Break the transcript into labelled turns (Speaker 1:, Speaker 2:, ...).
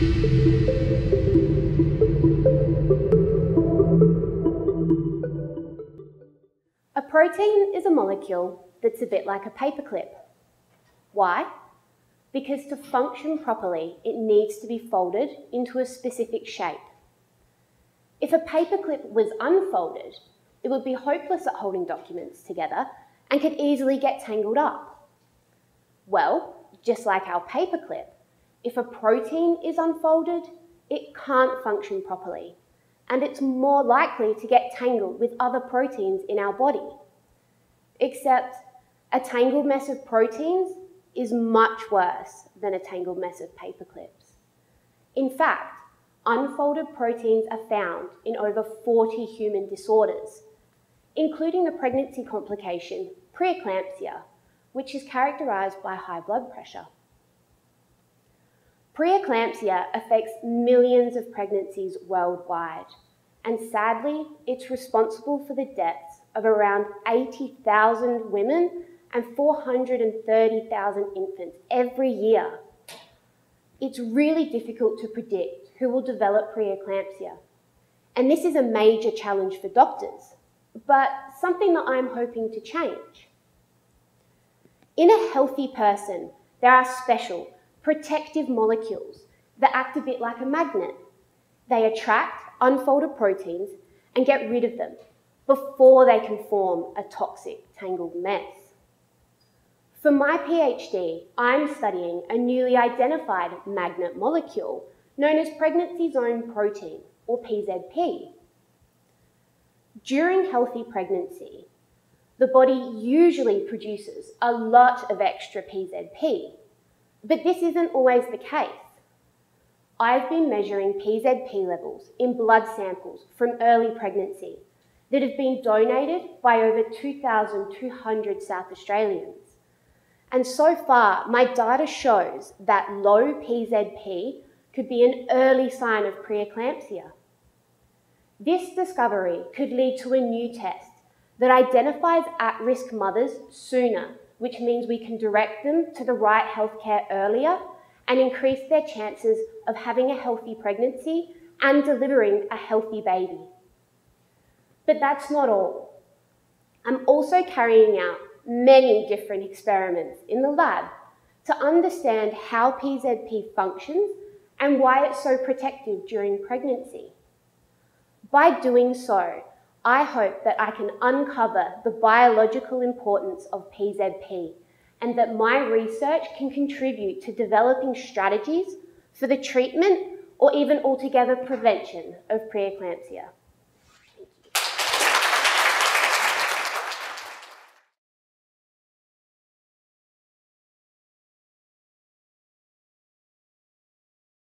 Speaker 1: A protein is a molecule that's a bit like a paperclip. Why? Because to function properly, it needs to be folded into a specific shape. If a paperclip was unfolded, it would be hopeless at holding documents together and could easily get tangled up. Well, just like our paperclip, if a protein is unfolded, it can't function properly, and it's more likely to get tangled with other proteins in our body. Except a tangled mess of proteins is much worse than a tangled mess of paper clips. In fact, unfolded proteins are found in over 40 human disorders, including the pregnancy complication preeclampsia, which is characterised by high blood pressure. Preeclampsia affects millions of pregnancies worldwide, and sadly, it's responsible for the deaths of around 80,000 women and 430,000 infants every year. It's really difficult to predict who will develop preeclampsia, and this is a major challenge for doctors, but something that I'm hoping to change. In a healthy person, there are special protective molecules that act a bit like a magnet. They attract unfolded proteins and get rid of them before they can form a toxic tangled mess. For my PhD, I'm studying a newly identified magnet molecule known as pregnancy zone protein, or PZP. During healthy pregnancy, the body usually produces a lot of extra PZP, but this isn't always the case. I've been measuring PZP levels in blood samples from early pregnancy that have been donated by over 2,200 South Australians. And so far, my data shows that low PZP could be an early sign of preeclampsia. This discovery could lead to a new test that identifies at-risk mothers sooner, which means we can direct them to the right healthcare earlier and increase their chances of having a healthy pregnancy and delivering a healthy baby. But that's not all. I'm also carrying out many different experiments in the lab to understand how PZP functions and why it's so protective during pregnancy. By doing so, I hope that I can uncover the biological importance of PZP and that my research can contribute to developing strategies for the treatment or even altogether prevention of preeclampsia.